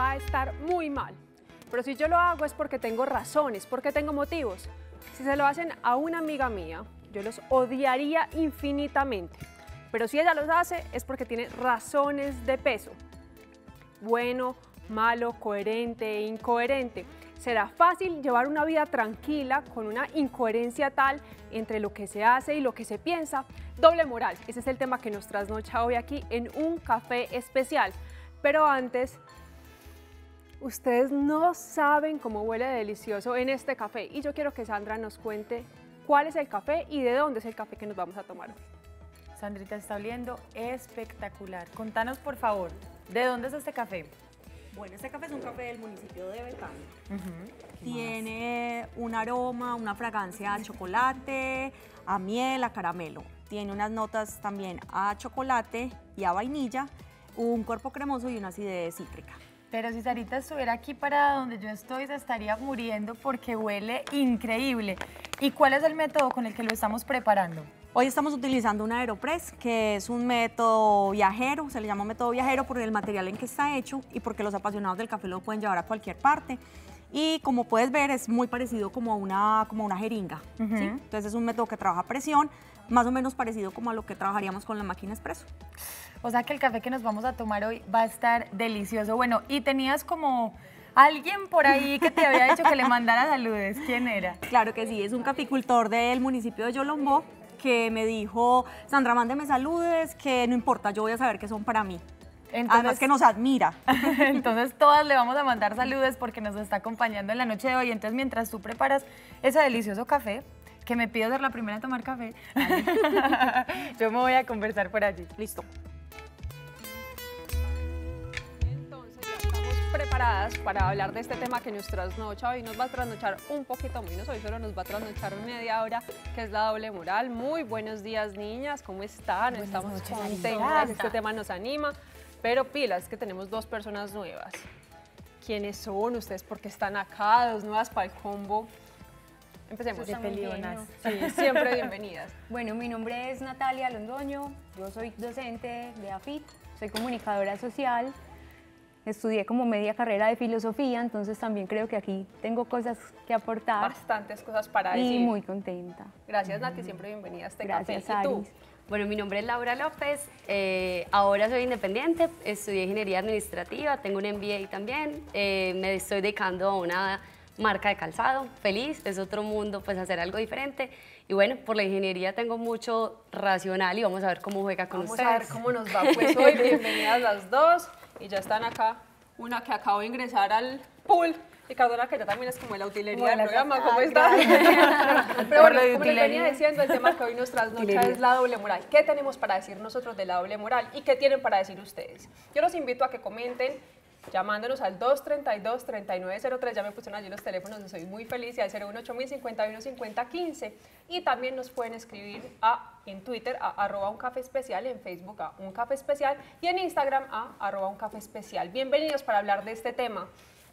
va a estar muy mal. Pero si yo lo hago es porque tengo razones, porque tengo motivos. Si se lo hacen a una amiga mía, yo los odiaría infinitamente. Pero si ella los hace es porque tiene razones de peso. Bueno, malo, coherente, incoherente. Será fácil llevar una vida tranquila con una incoherencia tal entre lo que se hace y lo que se piensa. Doble moral, ese es el tema que nos trasnocha hoy aquí en un café especial. Pero antes, ustedes no saben cómo huele delicioso en este café y yo quiero que Sandra nos cuente cuál es el café y de dónde es el café que nos vamos a tomar. Sandrita está oliendo espectacular. Contanos por favor, ¿de dónde es este café? Bueno, este café es un café del municipio de Betán. Tiene un aroma, una fragancia a chocolate, a miel, a caramelo. Tiene unas notas también a chocolate y a vainilla, un cuerpo cremoso y una acidez cítrica. Pero si Sarita estuviera aquí para donde yo estoy, se estaría muriendo porque huele increíble. ¿Y cuál es el método con el que lo estamos preparando? Hoy estamos utilizando un Aeropress, que es un método viajero, se le llama método viajero por el material en que está hecho y porque los apasionados del café lo pueden llevar a cualquier parte. Y como puedes ver, es muy parecido como a una, como una jeringa. Entonces es un método que trabaja presión, más o menos parecido como a lo que trabajaríamos con la máquina expreso. O sea que el café que nos vamos a tomar hoy va a estar delicioso. Bueno, y tenías como alguien por ahí que te había dicho que le mandara saludes. ¿Quién era? Claro que sí, es un caficultor del municipio de Yolombó que me dijo, Sandra, mándeme saludes, que no importa, yo voy a saber que son para mí. Entonces, Además que nos admira. Entonces todas le vamos a mandar saludos porque nos está acompañando en la noche de hoy. Entonces mientras tú preparas ese delicioso café, que me pido ser la primera a tomar café, yo me voy a conversar por allí. Listo. preparadas para hablar de este tema que nos trasnocha. Hoy nos va a trasnochar un poquito menos, hoy solo nos va a trasnochar media hora, que es la doble moral. Muy buenos días, niñas, ¿cómo están? Estamos contentas, este tema nos anima. Pero pilas, que tenemos dos personas nuevas. ¿Quiénes son ustedes? ¿Por qué están acá? Dos nuevas para el combo. Empecemos. De pelionas. Sí, siempre bienvenidas. Bueno, mi nombre es Natalia Londoño, yo soy docente de AFIT, soy comunicadora social, estudié como media carrera de filosofía, entonces también creo que aquí tengo cosas que aportar. Bastantes cosas para decir. Y muy contenta. Gracias Nati, siempre bienvenida a este Gracias, café. ¿Y tú? Bueno, mi nombre es Laura López, eh, ahora soy independiente, estudié ingeniería administrativa, tengo un MBA también, eh, me estoy dedicando a una marca de calzado, feliz, es otro mundo, pues hacer algo diferente. Y bueno, por la ingeniería tengo mucho racional y vamos a ver cómo juega con ustedes. Vamos a ver cómo nos va pues hoy, bienvenidas las dos y ya están acá. Una que acabo de ingresar al pool y Cardona, que ya también es como la utilería del programa, ¿cómo está? Pero bueno, como les venía diciendo, el tema que hoy nos trasnocha es la doble moral. ¿Qué tenemos para decir nosotros de la doble moral y qué tienen para decir ustedes? Yo los invito a que comenten llamándonos al 232-3903, ya me pusieron allí los teléfonos, soy muy feliz, y al 018 51 50 15 y también nos pueden escribir a, en Twitter a arroba un café especial, en Facebook a un café especial y en Instagram a arroba un café especial. Bienvenidos para hablar de este tema.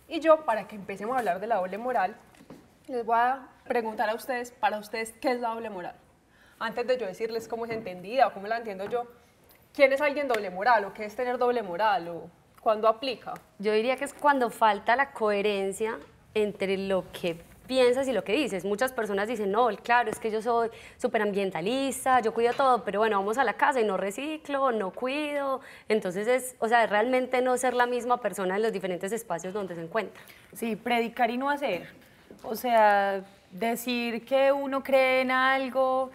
Y yo, para que empecemos a hablar de la doble moral, les voy a preguntar a ustedes, para ustedes, ¿qué es la doble moral? Antes de yo decirles cómo es entendida o cómo la entiendo yo, ¿quién es alguien doble moral o qué es tener doble moral o cuándo aplica? Yo diría que es cuando falta la coherencia entre lo que piensas y lo que dices. Muchas personas dicen, no, claro, es que yo soy súper ambientalista, yo cuido todo, pero bueno, vamos a la casa y no reciclo, no cuido. Entonces es, o sea, realmente no ser la misma persona en los diferentes espacios donde se encuentra. Sí, predicar y no hacer. O sea, decir que uno cree en algo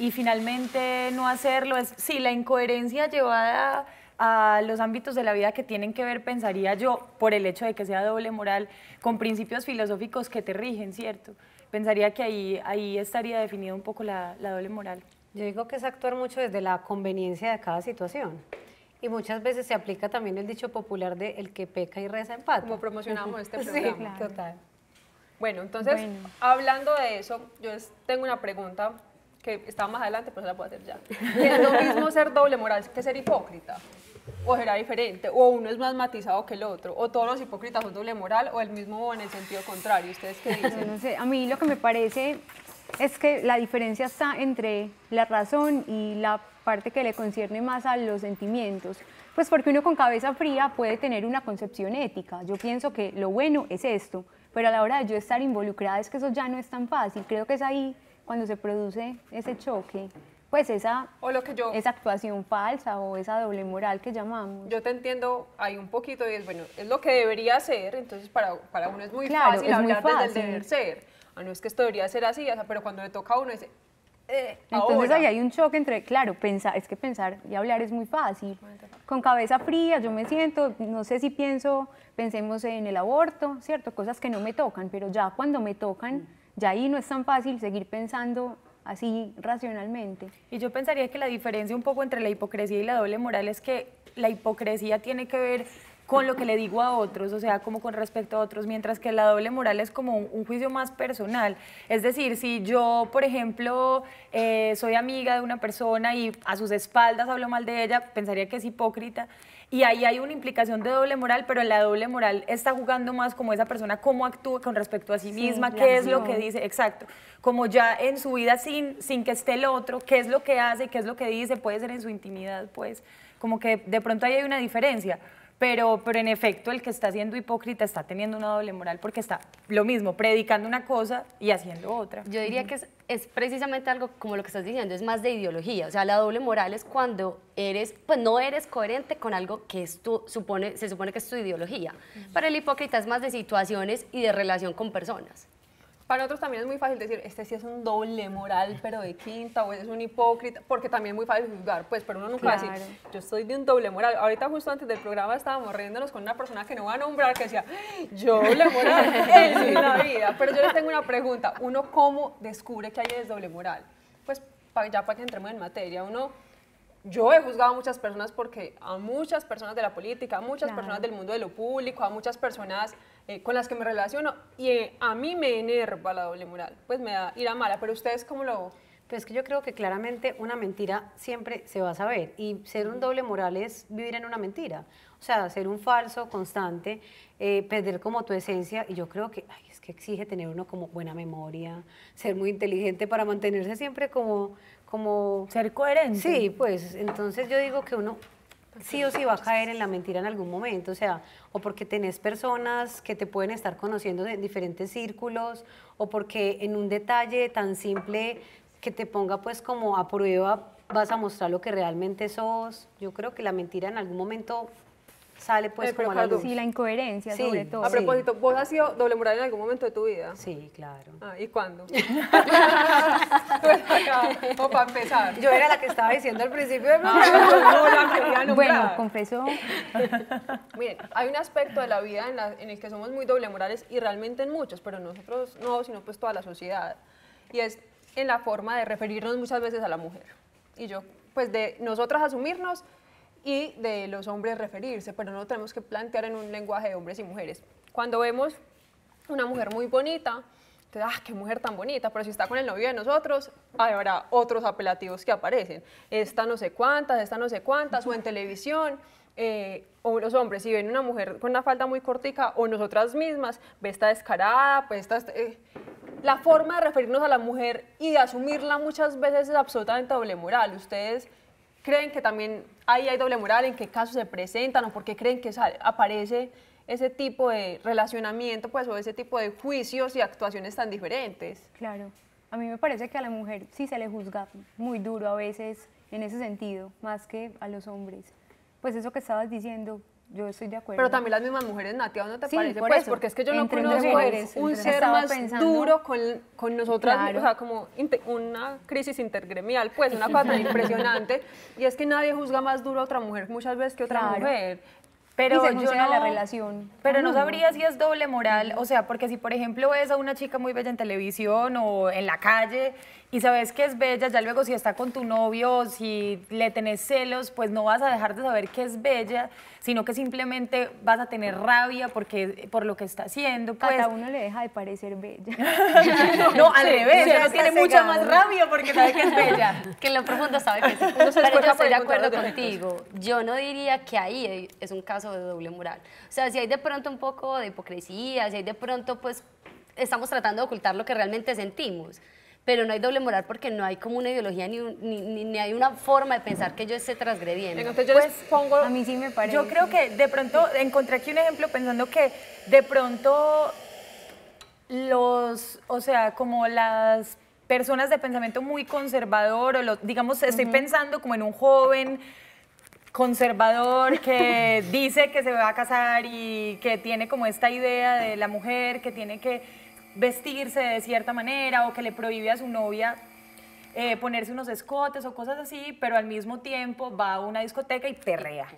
y finalmente no hacerlo. Es, sí, la incoherencia llevada a los ámbitos de la vida que tienen que ver, pensaría yo, por el hecho de que sea doble moral, con principios filosóficos que te rigen, ¿cierto? Pensaría que ahí, ahí estaría definido un poco la, doble moral. Yo digo que es actuar mucho desde la conveniencia de cada situación. Y muchas veces se aplica también el dicho popular de el que peca y reza empata. Como promocionamos este programa. Sí, total. Bueno, entonces, hablando de eso, yo tengo una pregunta que estaba más adelante, pero se la puedo hacer ya. ¿Es lo mismo ser doble moral que ser hipócrita? O será diferente, o uno es más matizado que el otro, o todos los hipócritas son doble moral, o el mismo o en el sentido contrario. ¿Ustedes qué dicen? No sé, a mí lo que me parece es que la diferencia está entre la razón y la parte que le concierne más a los sentimientos. Pues porque uno con cabeza fría puede tener una concepción ética. Yo pienso que lo bueno es esto, pero a la hora de yo estar involucrada es que eso ya no es tan fácil. Creo que es ahí cuando se produce ese choque, pues esa, o lo que yo, esa actuación falsa o esa doble moral que llamamos. Yo te entiendo ahí un poquito y es, bueno, es lo que debería ser, entonces para, para uno es muy Claro, fácil es muy hablar desde el fácil. deber ser. Ah, no es que esto debería ser así, o sea, pero cuando le toca a uno dice, eh, Entonces ahí hay un choque entre, claro, pensar, es que pensar y hablar es muy fácil. Con cabeza fría yo me siento, no sé si pienso, pensemos en el aborto, ¿cierto? Cosas que no me tocan, pero ya cuando me tocan, ya ahí no es tan fácil seguir pensando así racionalmente. Y yo pensaría que la diferencia un poco entre la hipocresía y la doble moral es que la hipocresía tiene que ver con lo que le digo a otros, o sea, como con respecto a otros, mientras que la doble moral es como un, juicio más personal. Es decir, si yo, por ejemplo, eh, soy amiga de una persona y a sus espaldas hablo mal de ella, pensaría que es hipócrita. Y ahí hay una implicación de doble moral, pero la doble moral está jugando más como esa persona, cómo actúa con respecto a sí Sí, misma, la qué es lo que dice, exacto. Como ya en su vida sin, sin que esté el otro, qué es lo que hace, qué es lo que dice, puede ser en su intimidad, pues, como que de pronto ahí hay una diferencia. Pero, pero en efecto, el que está siendo hipócrita está teniendo una doble moral porque está lo mismo, predicando una cosa y haciendo otra. Yo diría que es, es precisamente algo como lo que estás diciendo, es más de ideología. O sea, la doble moral es cuando eres, pues no eres coherente con algo que es tu, supone, se supone que es tu ideología. Para el hipócrita es más de situaciones y de relación con personas. Para nosotros también es muy fácil decir, este sí es un doble moral, pero de quinta, o es un hipócrita, porque también es muy fácil juzgar, pues, pero uno nunca va a Claro. decir, yo estoy de un doble moral. Ahorita justo antes del programa estábamos riéndonos con una persona que no va a nombrar, que decía, yo doble moral en la vida. Pero yo les tengo una pregunta, ¿uno cómo descubre que hay es doble moral? Pues ya para que entremos en materia, uno... Yo he juzgado a muchas personas porque a muchas personas de la política, a muchas Claro. personas del mundo de lo público, a muchas personas eh, con las que me relaciono y eh, a mí me enerva la doble moral, pues me da ira mala, pero ustedes cómo lo... Pues que yo creo que claramente una mentira siempre se va a saber y ser un doble moral es vivir en una mentira. O sea, ser un falso constante, eh, perder como tu esencia y yo creo que ay, es que exige tener uno como buena memoria, ser muy inteligente para mantenerse siempre como... como Ser coherente. Sí, pues entonces yo digo que uno sí o sí va a caer en la mentira en algún momento, o sea, o porque tenés personas que te pueden estar conociendo en diferentes círculos, o porque en un detalle tan simple que te ponga pues como a prueba vas a mostrar lo que realmente sos. Yo creo que la mentira en algún momento sale pues Eh, como la luz. Sí, la incoherencia Sí, sobre todo. A propósito, ¿vos has sido doble moral en algún momento de tu vida? Sí, claro. Ah, ¿Y cuándo? pues o para empezar. Yo era la que estaba diciendo al principio del Ah, programa. no. Bueno, confesó, Miren, hay un aspecto de la vida en, la- en el que somos muy doble morales y realmente en muchos, pero nosotros no, sino pues toda la sociedad. Y es en la forma de referirnos muchas veces a la mujer. Y yo, pues de nosotras asumirnos y de los hombres referirse, pero no lo tenemos que plantear en un lenguaje de hombres y mujeres. Cuando vemos una mujer muy bonita, entonces, ah, qué mujer tan bonita, pero si está con el novio de nosotros, habrá otros apelativos que aparecen. Esta no sé cuántas, esta no sé cuántas, o en televisión, eh, o los hombres, si ven una mujer con una falda muy cortica, o nosotras mismas, ve esta descarada, pues esta... eh, la forma de referirnos a la mujer y de asumirla muchas veces es absolutamente doble moral. ¿Ustedes creen que también ahí hay doble moral? ¿En qué casos se presentan? ¿O por qué creen que sale- aparece ese tipo de relacionamiento pues, o ese tipo de juicios y actuaciones tan diferentes? claro. A mí me parece que a la mujer sí se le juzga muy duro a veces en ese sentido, más que a los hombres. Pues eso que estabas diciendo, yo estoy de acuerdo. Pero también las mismas mujeres nativas, ¿no te Sí, parece? por Pues eso, porque es que yo no conozco mujeres, un ser más pensando- duro con, con nosotras, Claro. o sea, como una crisis intergremial, pues una cosa tan impresionante. Y es que nadie juzga más duro a otra mujer muchas veces que otra Claro. mujer. Pero y yo no, la relación. Pero no uno. sabría si es doble moral, o sea, porque si por ejemplo ves a una chica muy bella en televisión o en la calle y sabes que es bella, ya luego si está con tu novio, si le tenés celos, pues no vas a dejar de saber que es bella, sino que simplemente vas a tener rabia porque por lo que está haciendo, pues. Hasta uno le deja de parecer bella. No, al revés, sí, ella está tiene mucha más rabia porque sabe que es bella. Que en lo profundo sabe que sí. Uno se Pero yo estoy de acuerdo contigo. Yo no diría que ahí es un caso de doble moral. O sea, si hay de pronto un poco de hipocresía, si hay de pronto, pues, estamos tratando de ocultar lo que realmente sentimos. Pero no hay doble moral porque no hay como una ideología ni, ni, ni, hay una forma de pensar que yo esté transgrediendo. Entonces yo pues, pongo, a mí sí me parece. Yo creo que de pronto encontré aquí un ejemplo pensando que de pronto los, o sea, como las personas de pensamiento muy conservador o los, digamos, estoy pensando como en un joven conservador que dice que se va a casar y que tiene como esta idea de la mujer que tiene que vestirse de cierta manera o que le prohíbe a su novia eh, ponerse unos escotes o cosas así, pero al mismo tiempo va a una discoteca y perrea.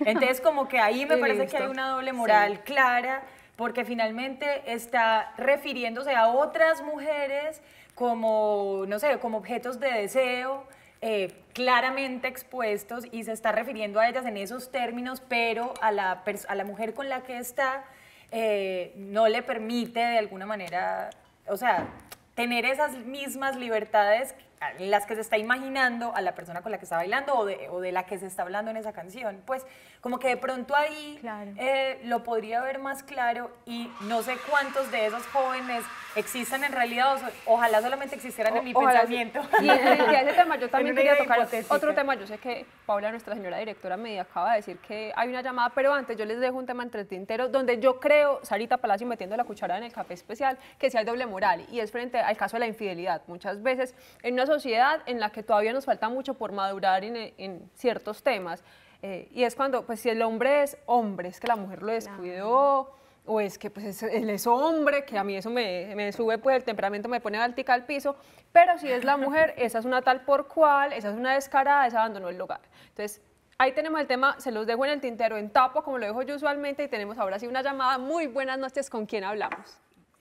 Entonces como que ahí me parece que hay una doble moral clara porque finalmente está refiriéndose a otras mujeres como, no sé, como objetos de deseo, eh, claramente expuestos y se está refiriendo a ellas en esos términos, pero a la, a la mujer con la que está eh, no le permite de alguna manera, o sea, tener esas mismas libertades las que se está imaginando a la persona con la que está bailando o de, o de la que se está hablando en esa canción. Pues como que de pronto ahí eh, lo podría ver más claro y no sé cuántos de esos jóvenes existan en realidad, ojalá solamente existieran en mi pensamiento. Y, ese tema yo también quería tocar otro tema, yo sé que Paula, nuestra señora directora, me acaba de decir que hay una llamada, pero antes yo les dejo un tema entre tintero donde yo creo, Sarita Palacio metiendo la cuchara en el café especial, que si hay doble moral y es frente al caso de la infidelidad. Muchas veces en una sociedad en la que todavía nos falta mucho por madurar en, ciertos temas, eh, y es cuando, pues si el hombre es hombre, es que la mujer lo descuidó, o es que pues él es hombre, que a mí eso me, me, sube, pues el temperamento me pone altica al piso, pero si es la mujer, esa es una tal por cual, esa es una descarada, esa abandonó el hogar. Entonces, ahí tenemos el tema, se los dejo en el tintero, en tapo, como lo dejo yo usualmente, y tenemos ahora sí una llamada. Muy buenas noches, ¿con quién hablamos?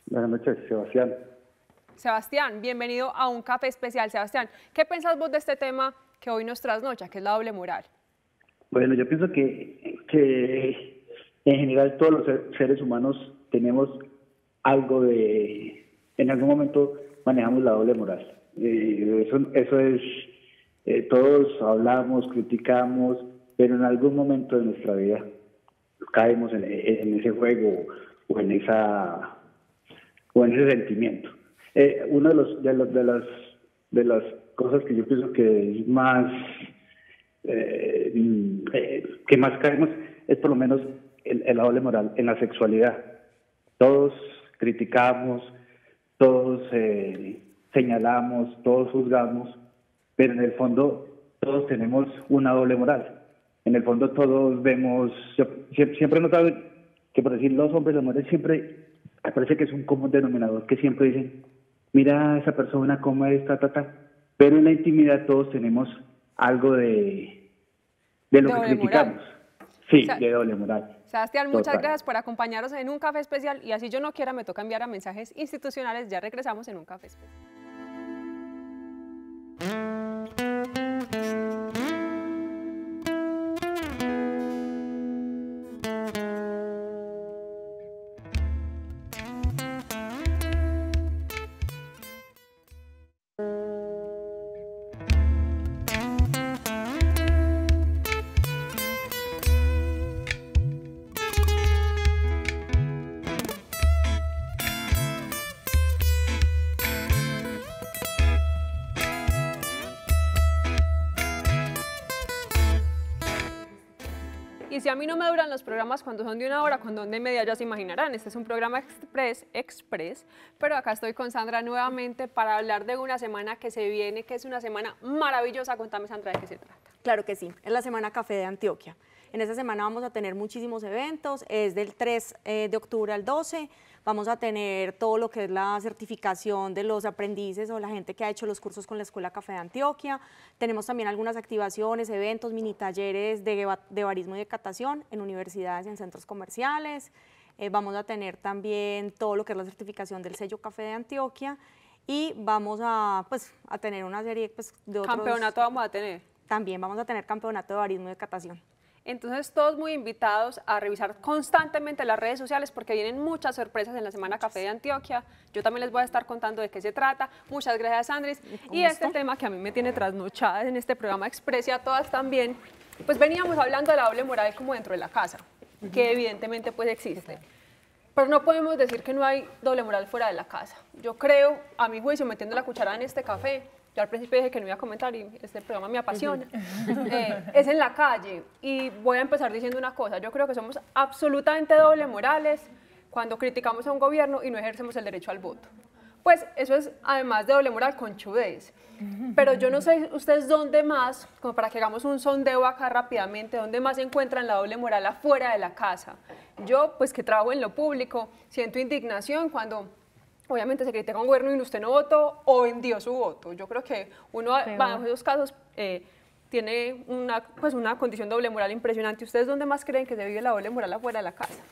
Buenas noches, Sebastián. Sebastián, bienvenido a un café especial. Sebastián, ¿qué pensás vos de este tema que hoy nos trasnocha, que es la doble moral? Bueno, yo pienso que, que en general todos los seres humanos tenemos algo de, en algún momento manejamos la doble moral. Eh, eso, eso es, eh, todos hablamos, criticamos, pero en algún momento de nuestra vida caemos en, ese juego o en esa o en ese sentimiento. Eh, una de los de, las de las cosas que yo pienso que es más que más caemos es por lo menos el, doble moral en la sexualidad. Todos criticamos, todos eh, señalamos, todos juzgamos, pero en el fondo todos tenemos una doble moral. En el fondo todos vemos, siempre he notado que por decir los hombres las mujeres siempre, parece que es un común denominador, que siempre dicen, mira a esa persona cómo es, ta, ta, ta. Pero en la intimidad todos tenemos algo de, de lo que criticamos. Sí, de doble moral. Sebastián, muchas gracias por acompañarnos en un café especial y así yo no quiera me toca enviar a mensajes institucionales. Ya regresamos en un café especial. Si a mí no me duran los programas cuando son de una hora, cuando son de media ya se imaginarán. Este es un programa express, express, pero acá estoy con Sandra nuevamente para hablar de una semana que se viene, que es una semana maravillosa. Contame, Sandra, de qué se trata. Claro que sí, es la Semana Café de Antioquia. En esta semana vamos a tener muchísimos eventos, es del 3 eh, de octubre al 12, Vamos a tener todo lo que es la certificación de los aprendices o la gente que ha hecho los cursos con la Escuela Café de Antioquia. Tenemos también algunas activaciones, eventos, mini talleres de, de barismo y de catación en universidades y en centros comerciales. Eh, vamos a tener también todo lo que es la certificación del sello Café de Antioquia y vamos a, pues, a tener una serie pues, de otros... ¿Campeonato vamos a tener? También vamos a tener campeonato de barismo y de catación. Entonces, todos muy invitados a revisar constantemente las redes sociales porque vienen muchas sorpresas en la Semana Café de Antioquia. Yo también les voy a estar contando de qué se trata. Muchas gracias, Andrés. Y este tema que a mí me tiene trasnochada en este programa Expresia a todas también, pues veníamos hablando de la doble moral como dentro de la casa, que evidentemente pues existe. pero no podemos decir que no hay doble moral fuera de la casa. Yo creo, a mi juicio, metiendo la cuchara en este café, yo al principio dije que no iba a comentar y este programa me apasiona, eh, es en la calle. Y voy a empezar diciendo una cosa, yo creo que somos absolutamente doble morales cuando criticamos a un gobierno y no ejercemos el derecho al voto. Pues eso es además de doble moral con chudez. Pero yo no sé ustedes dónde más, como para que hagamos un sondeo acá rápidamente, dónde más encuentran la doble moral afuera de la casa. Yo, pues que trabajo en lo público, siento indignación cuando obviamente se critica a un gobierno y usted no votó o vendió su voto. Yo creo que uno, bajo esos casos, eh, tiene una, pues una condición doble moral impresionante. ¿Ustedes dónde más creen que se vive la doble moral afuera de la casa?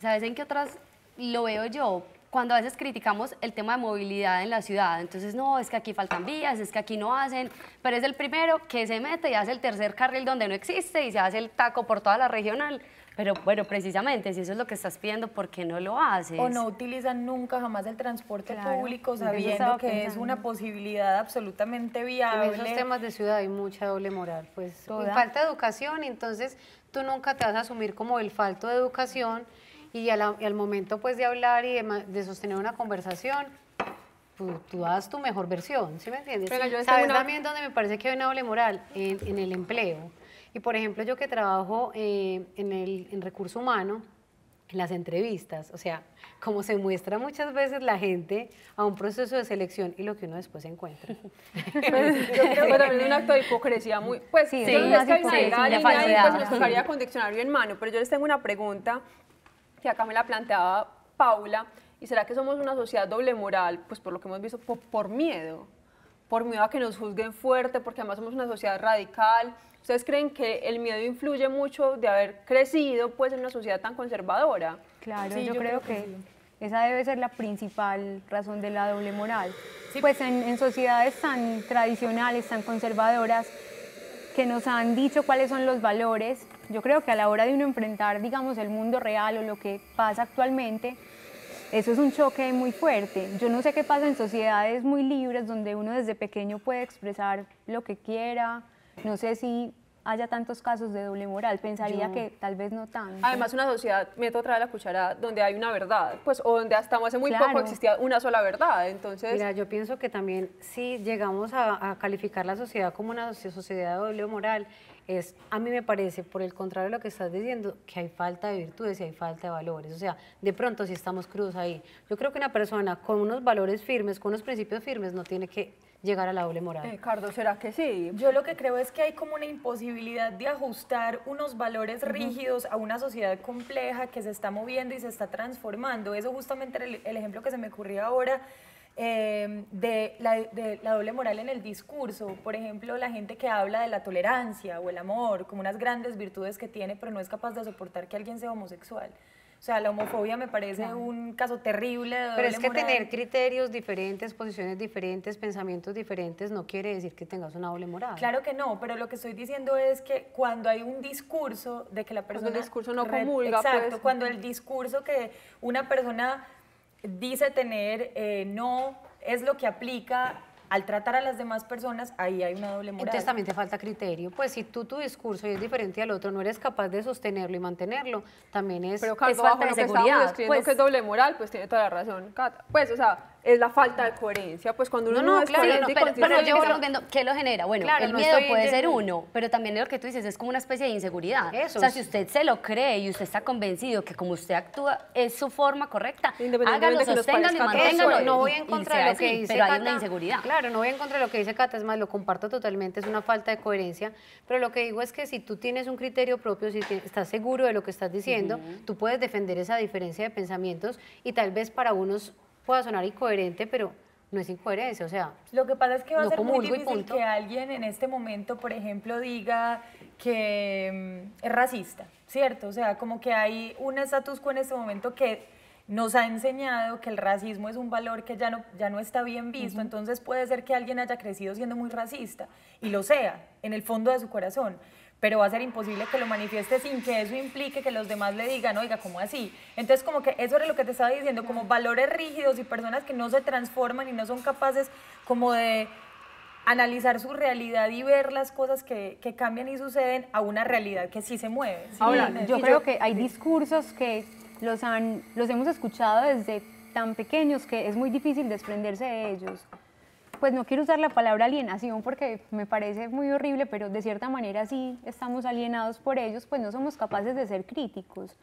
¿Sabes en qué otras lo veo yo? cuando a veces criticamos el tema de movilidad en la ciudad, entonces no, es que aquí faltan vías, es que aquí no hacen, pero es el primero que se mete y hace el tercer carril donde no existe y se hace el taco por toda la regional. Pero bueno, precisamente, si eso es lo que estás pidiendo, ¿por qué no lo haces? O no utilizan nunca jamás el transporte público sabiendo que es una posibilidad absolutamente viable. En esos temas de ciudad hay mucha doble moral, pues falta de educación, entonces tú nunca te vas a asumir como el falto de educación y al, momento pues de hablar y de, sostener una conversación, tú, das tu mejor versión, ¿sí me entiendes? ¿Sabes también donde me parece que hay una doble moral? En, el empleo. Y por ejemplo, yo que trabajo eh, en, el, en recurso humano, en las entrevistas, o sea, como se muestra muchas veces la gente a un proceso de selección y lo que uno después encuentra. pues, yo creo que también es un acto de hipocresía muy, pues sí, yo no es que hay una línea pues nos tocaría con diccionario en mano, pero yo les tengo una pregunta que acá me la planteaba Paula, ¿y será que somos una sociedad doble moral? Pues por lo que hemos visto, por, miedo, por miedo a que nos juzguen fuerte, porque además somos una sociedad radical. ¿Ustedes creen que el miedo influye mucho de haber crecido pues, en una sociedad tan conservadora? Claro, yo, creo, que, esa debe ser la principal razón de la doble moral. Pues en, en sociedades tan tradicionales, tan conservadoras, que nos han dicho cuáles son los valores. Yo creo que a la hora de uno enfrentar, digamos, el mundo real o lo que pasa actualmente, eso es un choque muy fuerte. Yo no sé qué pasa en sociedades muy libres donde uno desde pequeño puede expresar lo que quiera. No sé si haya tantos casos de doble moral. Pensaría que tal vez no tanto. Además, una sociedad, meto otra vez la cuchara, donde hay una verdad, pues, o donde hasta hace muy poco existía una sola verdad. Entonces. Mira, yo pienso que también si llegamos a, calificar la sociedad como una sociedad de doble moral, es, a mí me parece, por el contrario de lo que estás diciendo, que hay falta de virtudes y hay falta de valores. O sea, de pronto si estamos crudos ahí. Yo creo que una persona con unos valores firmes, con unos principios firmes, no tiene que llegar a la doble moral. Ricardo, ¿será que sí? Yo lo que creo es que hay como una imposibilidad de ajustar unos valores rígidos a una sociedad compleja que se está moviendo y se está transformando. Eso justamente era el, ejemplo que se me ocurrió ahora. Em, de, la, de la doble moral en el discurso. Por ejemplo, la gente que habla de la tolerancia o el amor como unas grandes virtudes que tiene, pero no es capaz de soportar que alguien sea homosexual. O sea, la homofobia me parece un caso terrible. De Pero es que tener criterios diferentes, posiciones diferentes, pensamientos diferentes, no quiere decir que tengas una doble moral. Claro que no, pero lo que estoy diciendo es que cuando hay un discurso de que la persona... Cuando el discurso no comulga, Exacto, pues. cuando el discurso que una persona dice tener eh, no es lo que aplica al tratar a las demás personas, ahí hay una doble moral. Entonces también te falta criterio. Pues si tú tu discurso es diferente al otro, no eres capaz de sostenerlo y mantenerlo, también es, Pero, es falta de seguridad. Pues, que es doble moral, pues tiene toda la razón, Pues, o sea, es la falta de coherencia, pues cuando uno no, es claro, no, pero, pero yo viendo, ¿qué lo genera? Bueno, el miedo puede ser uno, pero también lo que tú dices es como una especie de inseguridad. Eso. O sea, si usted se lo cree y usted está convencido que como usted actúa es su forma correcta, hágalo, sosténgalo y manténgalo. No voy en contra de lo que dice Pero hay una inseguridad. Claro, no voy en contra de lo que dice Cata, es más, lo comparto totalmente, es una falta de coherencia, pero lo que digo es que si tú tienes un criterio propio, si estás seguro de lo que estás diciendo, tú puedes defender esa diferencia de pensamientos y tal vez para unos pueda sonar incoherente, pero no es incoherencia, o sea... Lo que pasa es que va a ser muy difícil que alguien en este momento, por ejemplo, diga que mm, es racista, ¿cierto? O sea, como que hay un status quo en este momento que nos ha enseñado que el racismo es un valor que ya no, ya no está bien visto, entonces puede ser que alguien haya crecido siendo muy racista y lo sea en el fondo de su corazón pero va a ser imposible que lo manifieste sin que eso implique que los demás le digan, oiga, ¿cómo así? Entonces, como que eso era lo que te estaba diciendo, como valores rígidos y personas que no se transforman y no son capaces como de analizar su realidad y ver las cosas que, cambian y suceden a una realidad que sí se mueve. Ahora, yo creo que hay discursos que los, han, los hemos escuchado desde tan pequeños que es muy difícil desprenderse de ellos. Pues no quiero usar la palabra alienación porque me parece muy horrible, pero de cierta manera sí estamos alienados por ellos, pues no somos capaces de ser críticos.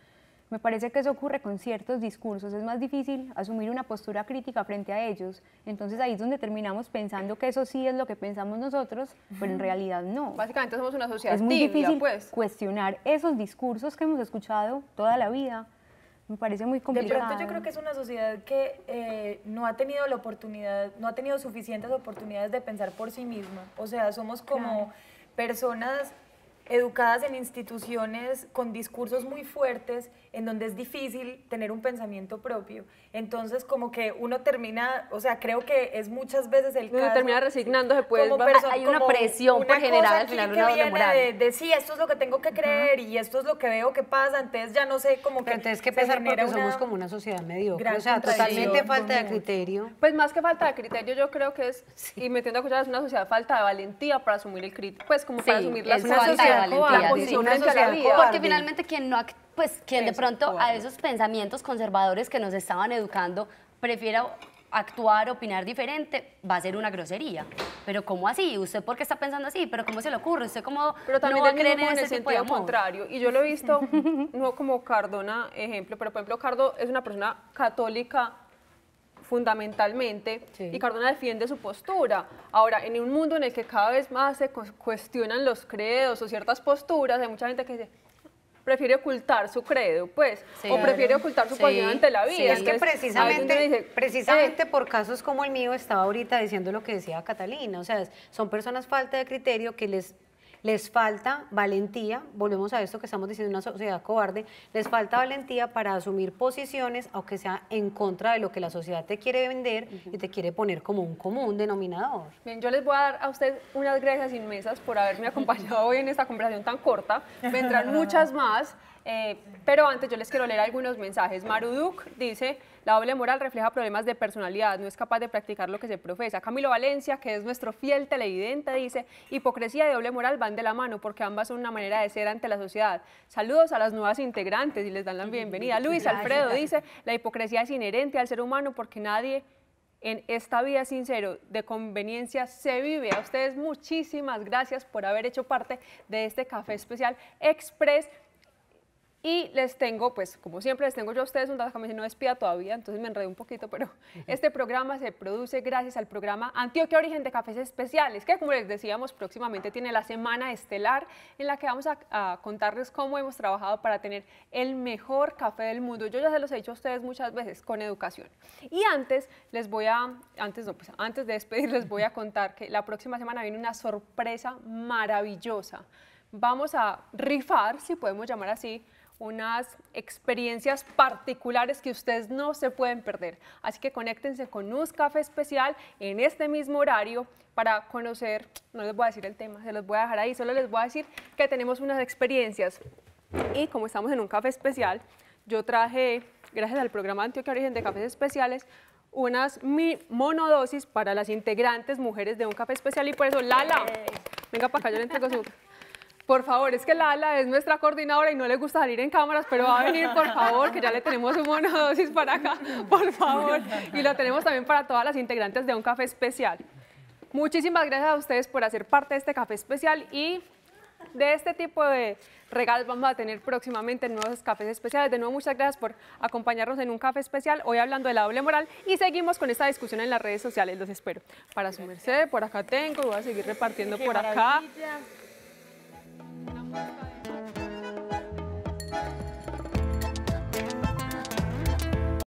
Me parece que eso ocurre con ciertos discursos, es más difícil asumir una postura crítica frente a ellos. Entonces ahí es donde terminamos pensando que eso sí es lo que pensamos nosotros, pero en realidad no. Básicamente somos una sociedad Es muy tibia, difícil pues. cuestionar esos discursos que hemos escuchado toda la vida. Me parece muy De complicado. pronto yo creo que es una sociedad que eh, no ha tenido la oportunidad, no ha tenido suficientes oportunidades de pensar por sí misma. O sea, somos como personas educadas en instituciones con discursos muy fuertes en donde es difícil tener un pensamiento propio. Entonces, como que uno termina, o sea, creo que es muchas veces el Uno caso. termina resignándose, pues, como Hay una como presión por una generar cosa al final una que doble viene moral. De, de, sí, esto es lo que tengo que creer y esto es lo que veo que pasa, entonces ya no sé cómo que Pero entonces, ¿qué se pensar porque somos como una sociedad mediocre? O sea, totalmente falta de criterio. Pues más que falta de criterio, yo creo que es, y metiendo a cuchara, es una sociedad falta de valentía para asumir el crítico, pues como para Sí, asumir la, es una falta de sociedad valentía, la posición una frente a la sociedad vida. cobarde. Porque finalmente quien no, pues quien de pronto a esos pensamientos conservadores que nos estaban educando prefiera actuar, opinar diferente, va a ser una grosería. Pero ¿cómo así? ¿Usted por qué está pensando así? ¿Pero cómo se le ocurre? ¿Usted cómo Pero también no va a creer en ese tipo de sentido amor? contrario. Y yo lo he visto, no como Cardona ejemplo, pero por ejemplo Cardo es una persona católica fundamentalmente Sí. y Cardona defiende su postura. Ahora, en un mundo en el que cada vez más se cu- cuestionan los credos o ciertas posturas, hay mucha gente que dice, prefiere ocultar su credo, pues, Sí. o prefiere ocultar su Sí, posición ante la vida. sí. Es que Entonces, precisamente, dice, precisamente "Eh, por casos como el mío estaba ahorita diciendo lo que decía Catalina, o sea, son personas falta de criterio que les les falta valentía, volvemos a esto que estamos diciendo, una sociedad cobarde, les falta valentía para asumir posiciones, aunque sea en contra de lo que la sociedad te quiere vender y te quiere poner como un común denominador. Bien, yo les voy a dar a ustedes unas gracias inmensas por haberme acompañado hoy en esta conversación tan corta. Vendrán muchas más, eh, pero antes yo les quiero leer algunos mensajes. Maruduk dice, la doble moral refleja problemas de personalidad, no es capaz de practicar lo que se profesa. Camilo Valencia, que es nuestro fiel televidente, dice, hipocresía y doble moral van de la mano porque ambas son una manera de ser ante la sociedad. Saludos a las nuevas integrantes y les dan la bienvenida. Luis Alfredo dice, la hipocresía es inherente al ser humano porque nadie en esta vida sincero de conveniencia se vive. A ustedes muchísimas gracias por haber hecho parte de este café especial Express. Y les tengo, pues como siempre, les tengo yo a ustedes un dato que no despida todavía, entonces me enredé un poquito, pero este programa se produce gracias al programa Antioquia Origen de Cafés Especiales, que como les decíamos, próximamente tiene la semana estelar en la que vamos a, a contarles cómo hemos trabajado para tener el mejor café del mundo. Yo ya se los he dicho a ustedes muchas veces, con educación. Y antes les voy a, antes no, pues antes de despedir les voy a contar que la próxima semana viene una sorpresa maravillosa. Vamos a rifar, si podemos llamar así, unas experiencias particulares que ustedes no se pueden perder. Así que conéctense con un café especial en este mismo horario para conocer, no les voy a decir el tema, se los voy a dejar ahí, solo les voy a decir que tenemos unas experiencias y como estamos en un café especial, yo traje, gracias al programa Antioquia Origen de Cafés Especiales, unas mi- monodosis para las integrantes mujeres de un café especial y por eso Lala, venga para acá, yo le entrego su... Por favor, es que Lala es nuestra coordinadora y no le gusta salir en cámaras, pero va a venir, por favor, que ya le tenemos un monodosis para acá, por favor. Y lo tenemos también para todas las integrantes de un café especial. Muchísimas gracias a ustedes por hacer parte de este café especial y de este tipo de regalos vamos a tener próximamente nuevos cafés especiales. De nuevo, muchas gracias por acompañarnos en un café especial, hoy hablando de la doble moral y seguimos con esta discusión en las redes sociales, los espero. Para su merced, por acá tengo, voy a seguir repartiendo por acá. नमस्कार